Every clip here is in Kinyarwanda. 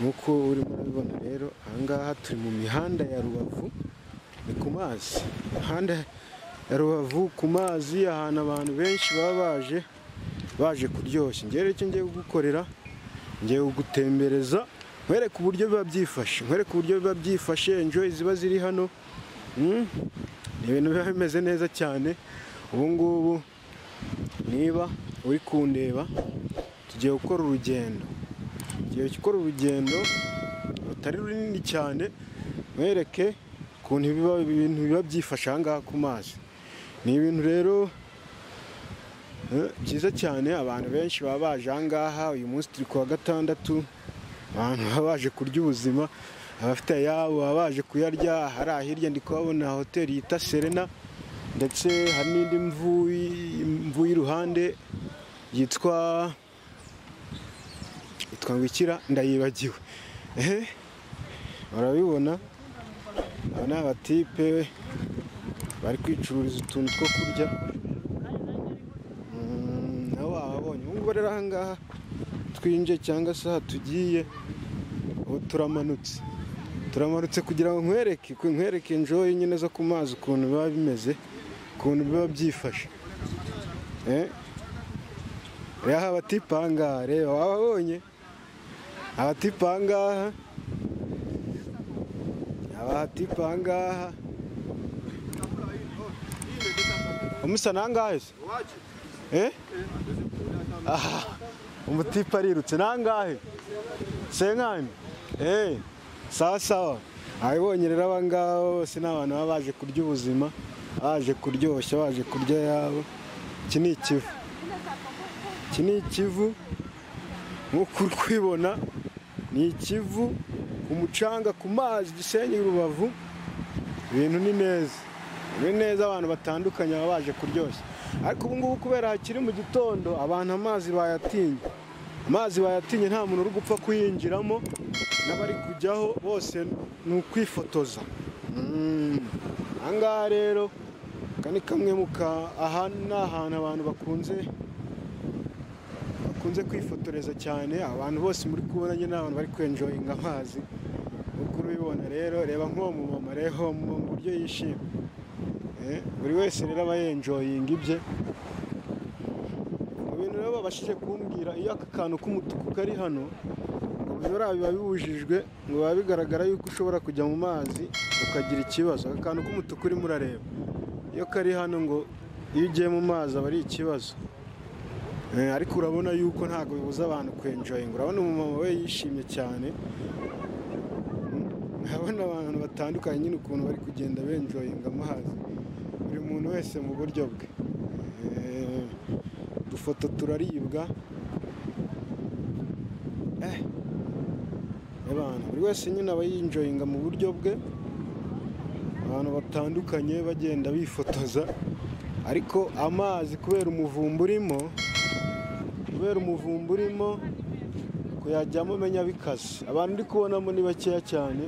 nk'uko urimo urabibona rero ahangaha turi mu mihanda ya rubavu ni ku mazi. Imihanda ya rubavu ku mazi ahantu abantu benshi baba baje baje kuryoshya. Rero icyo ngiye kugukorera ngiye kugutembereza nkwereke uburyo biba byifashe. Nkwereke uburyo biba byifashe enjoy ziba ziri hano. Mm, ni ibintu biba bimeze neza cyane. Ubu ngubu niba uri kundeba tugiye gukora urugendo. Tugiye gukora urugendo rutari runini cyane nkwereke ukuntu ibintu biba byifashe aha ku mazi ni ibintu rero eh, byiza cyane abantu benshi baba baje aha uyu munsi turi ku wa gatandatu abantu baba baje kurya ubuzima abafite ayabo baba baje kuyarya hari ahirya ndi kuhabona hoteli yita serena ndetse hari n'indi mvu y'iruhande yitwa yitwa ngwikira ndayibagiwe. Ehe? Urabibona aba ni abatipe bari kwicururiza utuntu two kurya. Mm, nawe wahabonye ubu ngubu rero aha ngaha. Twinjiye cyangwa se aha tugiye. Ubu turamanutse. Turamanutse kugira ngo nkwereke nkwereke enjoy nyine zo ku mazi ukuntu biba bimeze ukuntu biba byifashe. Eh? aha abatipe aha ngaha? Reba wababonye? Abatipe aha ngaha abatipe aha ngaha umusa ni angahe se eh? Aha umutipe arirutse ni angahe senkani eh sawa sawa abibonye rero aba ngaba bose ni abantu baba baje kurya ubuzima baje kuryoshya baje kurya yabo. Iki ni ikivu. Iki ni ikivu. Nk'uko uri ni ikivu ku mucanga ku mazi gisenyi rubavu ibintu ni neza ni neza abantu batandukanye baba baje kuryoshya. Ariko ubu ngubu kubera hakiri mu gitondo abantu amazi bayatinye. Amazi bayatinye nta muntu uri gupfa kuyinjiramo n'abari kujyaho bose ni ukwifotoza. Mm. aha ngaha rero aka ni kamwe mu aha ni ahantu abantu bakunze bakunze kwifotoreza cyane abantu bose muri kubona nyine abantu bari kwenjoyinga amazi. Uko urabibona rero reba nk'uwo mumama rero mu buryo yishimye. Eh, buri wese rero aba yenjoyinga ibye. Mu bintu rero babashije kumbwira iyo aka kantu k'umutuku kari hano biba bibujijwe ngo biba bigaragara yuko ushobora kujya mu mazi ukagira ikibazo. Aka kantu k'umutuku urimo urareba. Iyo kari hano ngo iyo ugiye mu mazi aba ari ikibazo. Ariko urabona yuko ntabwo bibuza abantu kwenjoyinga urabona umumama we yishimye cyane. Urabona abantu batandukanye nyine ukuntu bari kugenda benjoyinga amazi. Buri muntu wese mu buryo bwe. Eh, udufoto turaribwa. Eh, abantu buri wese nyine aba yinjoyinga mu buryo bwe. Abantu batandukanye bagenda bifotoza. Ariko amazi kubera umuvumba urimo kubera umuvumba urimo kuyajyamo umenya bikaze. Abantu ndi kubonamo ni bakeya cyane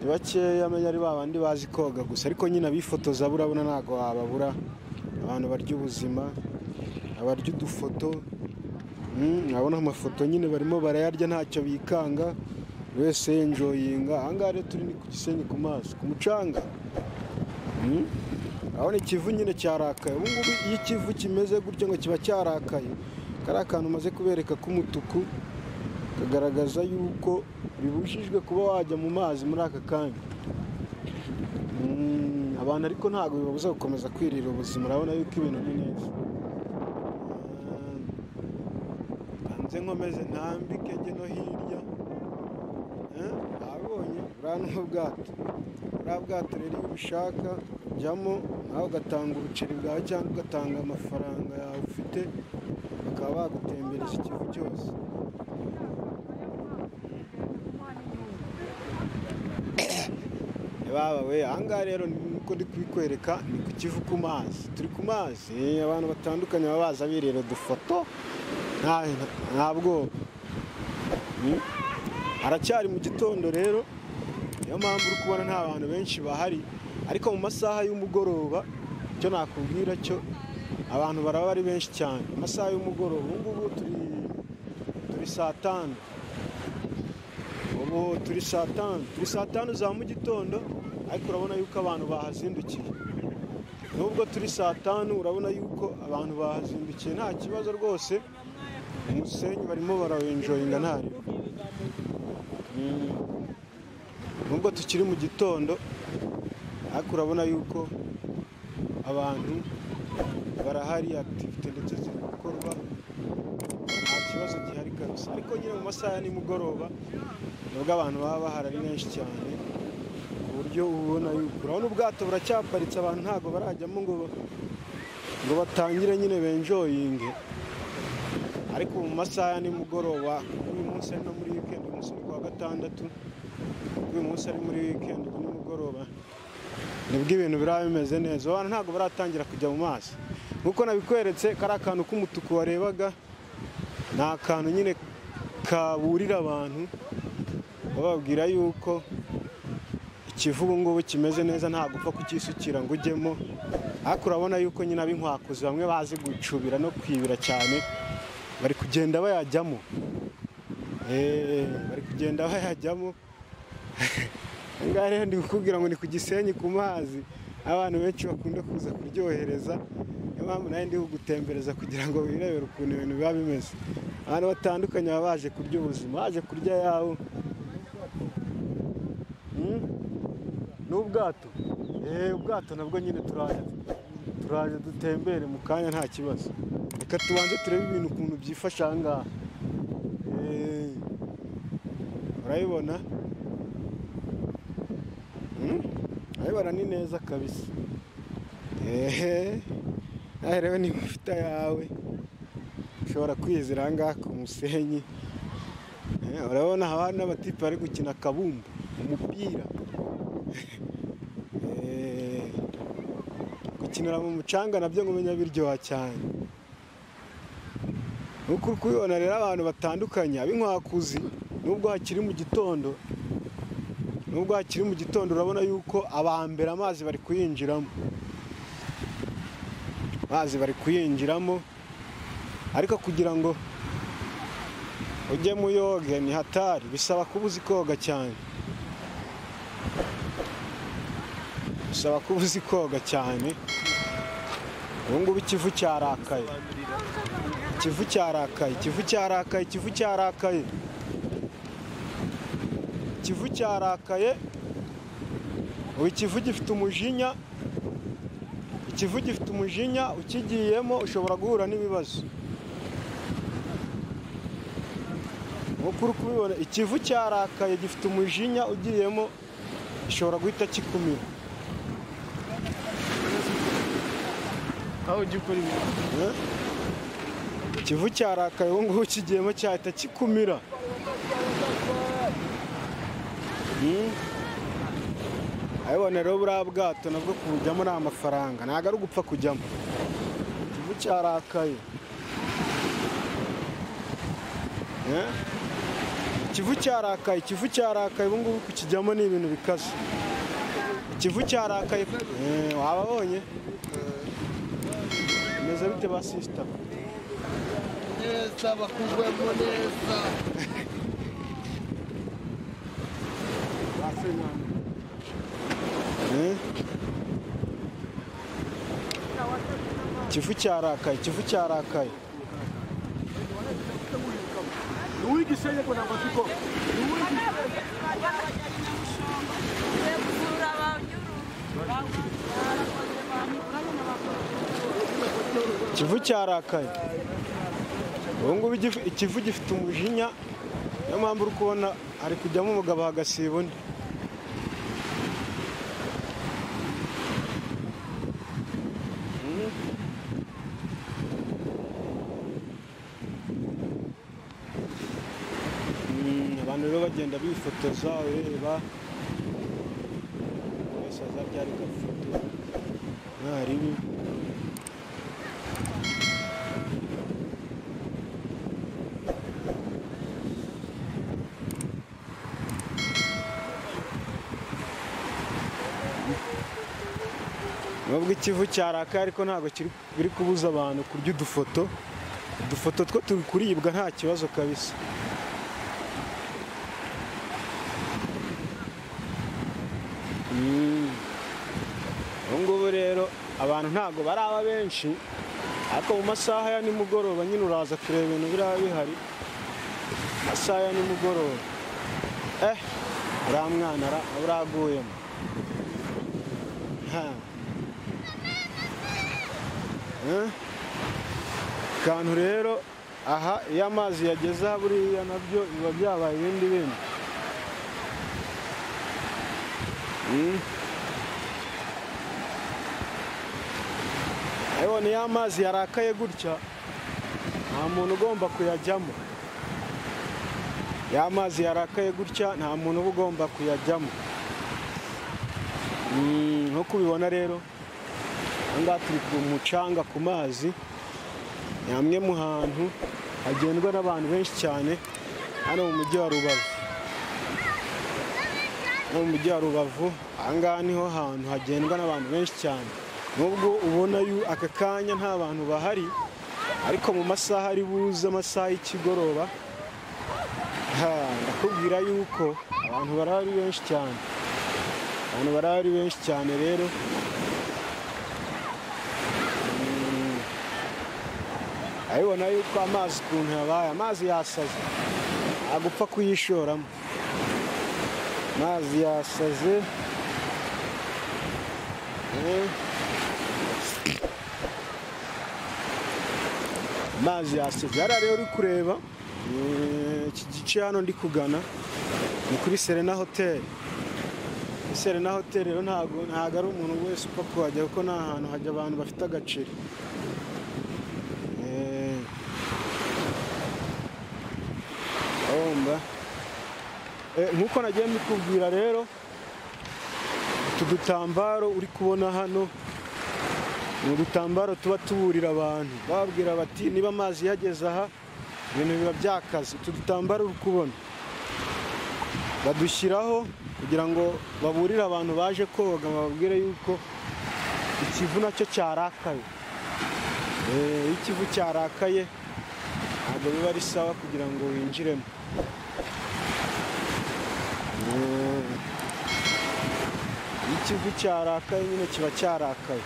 ni bakeya amenya ari ba bandi bazi koga gusa ariko nyine abifotoza burabona ntabwo wababura. Abantu barya ubuzima abarya udufoto urabona amafoto nyine barimo barayarya ntacyo bikanga buri wese yenjoyinga ahangaha rero turi ni ku gisenyi ku mazi ku mucanga. Urabona ikivu nyine cyarakaye. Ubu ngubu iyo ikivu kimeze gutyo ngo kiba cyarakaye kariya kantu umaze kubereka k'umutuku kagaragaza yuko bibujijwe kuba wajya mu mazi muri aka kanya. Mm, abantu ariko ntabwo bibabuza gukomeza kwirira ubuzima urabona yuko ibintu ni neza. Nze nkomeze ntambike njye no hirya. Eh, wabonye buriya ni ubwato buriya bwato rero iyo ubishaka ujyamo nawe ugatanga ubuceri bwawe cyangwa ugatanga amafaranga yawe ufite bagutembereza ikivu cyose baba we ahangaha rero niko ndi kubikwereka ni ku kivu ku mazi. Turi ku mazi abantu batandukanye baba baza birera udufoto nta bwoba. Mm. haracyari mu gitondo rero niyo mpamvu uri kubona nta bantu benshi bahari. Ariko mu masaha y'umugoroba icyo nakubwira cyo abantu baraba ari benshi cyane. Mu masaha y'umugoroba ubu ngubu turi turi saa tanu. Ubu turi saa tanu. Turi saa tanu za mu gitondo ariko urabona yuko abantu bahazindukiye. Nubwo turi saa tanu urabona yuko abantu bahazindukiye. Nta kibazo rwose. Umusenyi barimo barawenjoyinga ntari nubwo tukiri mu gitondo ariko urabona yuko abantu barahari akitivite ndetse ziri gukorwa nta kibazo gihari kabisa. Ariko nyine mu masaha ya nimugoroba ni bwo abantu baba bahari ari benshi cyane ku buryo ubona yuko urabona ubwato buracyaparitse abantu ntabwo barajyamo ngo ngo batangire nyine benjoyinge. Ariko mu masaha ya nimugoroba uyu munsi ari no muri wikendi uyu munsi ni kuwa gatandatu uyu munsi ari muri wikendi nimugoroba ni bwo ibintu biraba bimeze neza. Abantu ntabwo baratangira kujya mu mazi. Nk'uko nabikweretse kari akantu k'umutuku warebaga ni akantu nyine kaburira abantu bababwira yuko ikivu ubu ngubu kimeze neza ntabwo upfa kukisukira ngo ujyemo. Ariko urabona yuko nyine ab'inkwakuzi bamwe bazi gucubira no kwibira cyane bari kugenda bayajyamo. Bari kugenda bayajyamo. Ngaha rero ndi kukubwira ngo ni ku gisenyi ku mazi? Abantu benshi bakunda kuza kuryohereza. Mpamvu nawe ndi kugutembereza kugira ngo wirebere ukuntu ibintu biba bimeze. Abantu batandukanye baba baje kurya ubuzima baje kurya yawe. N'ubwato ubwato. Nabwo nyine turaje turaje dutembere mu kanya nta kibazo. Reka tubanze turebe ibintu ukuntu byifashe aha ngaha. Urabibona? Urabibona ni neza kabisa. Ehe nawe rero niba ufite ayawe ushobora kwizira aha ngaha ku musenyi. Urabona haba n'abatipe bari gukina akabumbu umupira. Gukinira mu mucanga na byo ngo umenya biryoha cyane. Nk'uko uri kubibona rero abantu batandukanye ab'inkwakuzi nubwo hakiri mu gitondo nubwo hakiri mu gitondo urabona yuko abambere amazi bari kuyinjiramo. Amazi bari kuyinjiramo ariko kugira ngo ujye mu yoge ni hatari bisaba kuba uzi koga cyane. Bisaba kuba uzi koga cyane. Ubu ngubu ikivu cyarakaye. Ikivu cyarakaye ikivu cyarakaye ikivu cyarakaye. Ikivu cyarakaye ubu ikivu gifite umujinya. Ikivu gifite umujinya ukigiyemo ushobora guhura n'ibibazo. Nk'uko uri kubibona ikivu cyarakaye gifite umujinya ugiyemo gishobora guhita kikumira. Aho ibintu. Ikivu cyarakaye ubu ngubu kigiyemo cyahita kikumira. Ayibona rero buriya bwato nabwo kubujyamo ni amafaranga. Ntabwo ari ugupfa kujyamo. Ikivu cyarakaye ikivu cyarakaye ikivu cyarakaye ubu ngubu kukijyamo ni ibintu bikaze. Ikivu cyarakaye wababonye? Bimeze bite ba sisita neza bakugwemo neza. ikivu cyarakaye ikivu cyarakaye. Ikivu cyarakaye. Ubu ngubu ikivu gifite umujinya niyo mpamvu uri kubona hari kujyamo umugabo hagasiba undi. Abantu rero bagenda bifotoza ureba. Wese aza ryari gafoto mwarimu. Nubwo ikivu cyarakaye ariko ntabwo kiri kubuza abantu kurya udufoto. Udufoto two turi kuribwa nta kibazo kabisa. Ubu ngubu rero abantu ntabwo baraba benshi ariko mu masaha ya nimugoroba nyine uraza kureba ibintu biriya bihari. Amasaha ya nimugoroba. Eh uriya mwana uraguyemo. Eh? kantu rero aha iyo amazi yageze buriya na byo biba byabaye ibindi bindi Mm. Ewe niyo amazi yarakaye gutya? Nta muntu ugomba kuyajyamo. Ya mazi yarakaye gutya nta muntu uba ugomba kuyajyamo. Mm, nk'uko ubibona rero. Aha ngaha turi ku mucanga ku mazi. Ni hamwe mu hantu hagendwa n'abantu benshi cyane hano mu mujyi wa rubavu. Hano mu mujyi wa rubavu aha ngaha ni ho hantu hagendwa n'abantu benshi cyane. Nubwo ubona aka kanya nta bantu bahari ariko mu masaha ari buze amasaha y'ikigoroba ndakubwira yuko abantu barahari benshi cyane. Abantu barahari benshi cyane rero. Mm, urabibona yuko amazi ukuntu yabaye amazi yasaze. Agupfa kuyishoramo. Amazi yasaze amazi yasaze hariya rero uri kureba iki gice hano ndi kugana. Ni kuri serena hoteli kuri serena hoteli rero ntabwo ari umuntu wese upfa kuhajya kuko ni ahantu hajya abantu bafite agaceri Eh. urumva Eh, nk'uko nagiye mbikubwira rero utu dutambaro uri kubona hano ni udutambaro tuba tuburira abantu. Bababwira bati niba amazi yageze aha ibintu biba byakaze utu dutambaro uri kubona. Badushyiraho kugira ngo baburire abantu baje koga bababwire yuko ikivu na cyo cyarakaye. Eh, iyo ikivu cyarakaye ntabwo biba ari sawa kugira ngo winjiremo. Eh, iyo ikivu cyarakaye nyine kiba cyarakaye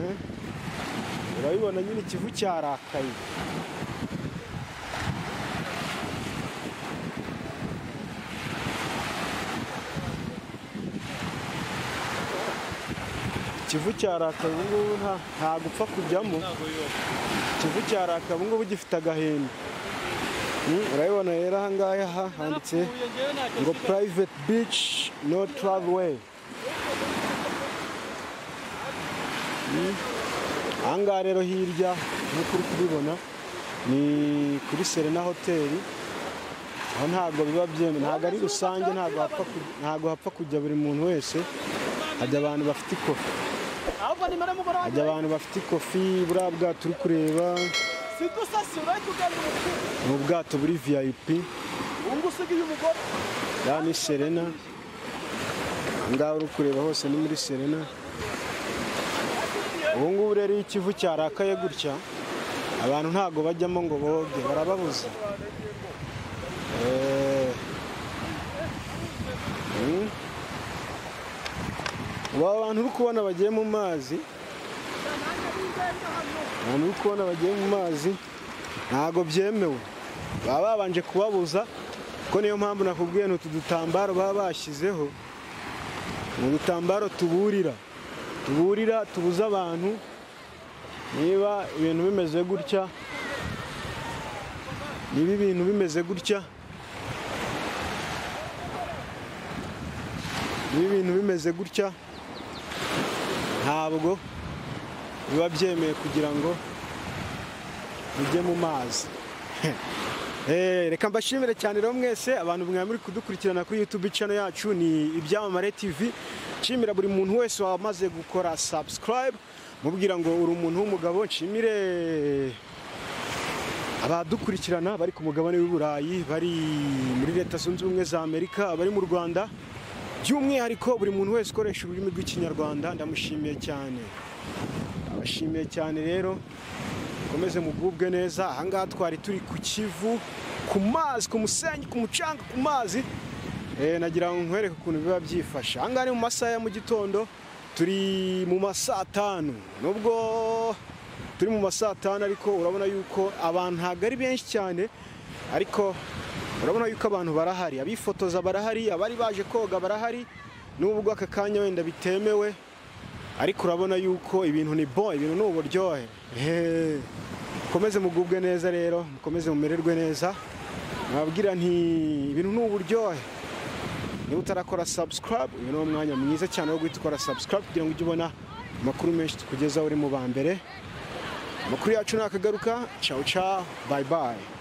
Eh, urabibona nyine ikivu cyarakaye ikivu cyarakaye ubu ngubu nta- ntabwo upfa kujyamo ikivu cyarakaye ubu ngubu gifite agahinda Mm, urabibona rero aha ngaha ha handitse ngo private beach no travel way. Mm. aha ngaha rero hirya nk'uko uri kubibona ni kuri serena hoteli aho ntabwo biba byemewe ntabwo ari rusange ntabwo hapfa kujya buri muntu wese. Hajya abantu bafite ikofi. Hajya abantu bafite ikofi buriya bwato uri kureba. Ni ubwato buri umugore ya ni serena aha ngaha uri kureba hose ni muri serena ubu ngubu rero iyo ikivu cyarakaye gutya abantu ntabwo bajyamo ngo boge barababuza Eh. Mm. ubu aba bantu uri kubona bagiye mu mazi abantu uri kubona bagiye mu mazi ntabwo byemewe. Baba babanje kubabuza kuko niyo mpamvu nakubwiye ni utu dutambaro baba bashyizeho ni udutambaro tuburira. Tuburira tubuza abantu niba ibintu bimeze gutya niba ibintu bimeze gutya niba ibintu bimeze gutya ntabwo biba byemeye kugira ngo mujye mu mazi. Eh, reka mbashimire cyane rero mwese abantu mwe muri kudukurikirana kuri YouTube channel yacu ni ibyamamare TV. Nshimira buri muntu wese wamaze gukora subscribe mubwira ngo uri umuntu w'umugabo nshimire abadukurikirana bari ku mugabane w'i Burayi bari muri leta zunze ubumwe za Amerika abari mu Rwanda. By'umwihariko buri muntu wese ukoresha ururimi rw'ikinyarwanda ndamushimiye cyane. Abashimiye cyane rero. Mukomeze mugubwe neza. Ahangaha twari turi ku kivu ku mazi ku musenyi ku mucanga ku mazi. Eh, nagira ngo nkwereke ukuntu biba byifashe. Aha ngaha ni mu masaha ya mu gitondo turi mu ma saa tanu nubwo turi mu ma saa tanu ariko urabona yuko abantu ntabwo ari benshi cyane ariko urabona yuko abantu barahari. Abifotoza barahari abari baje koga barahari. Nubwo aka kanya wenda bitemewe ariko urabona yuko ibintu ni bo ibintu ni uburyohe. Mukomeze mugubwe neza rero mukomeze mumererwe neza. Nababwira nti ibintu ni uburyohe. Niba utarakora subscribe uyu ni umwanya mwiza cyane wo guhita ukora subscribe kugira ngo ujye ubona amakuru menshi tukugezaho uri mu ba mbere. Amakuru yacu nakagaruka ciao ciao. Bye bye.